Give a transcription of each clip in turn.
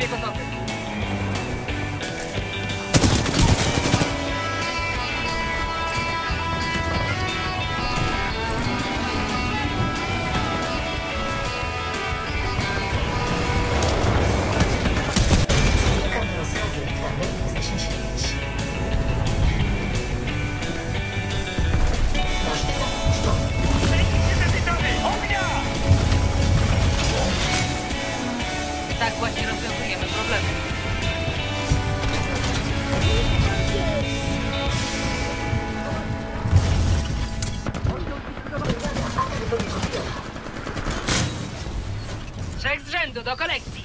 びこさんで quando do collecti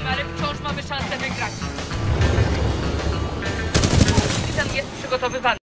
obrywamy, ale wciąż mamy szansę wygrać. Titan jest przygotowywany.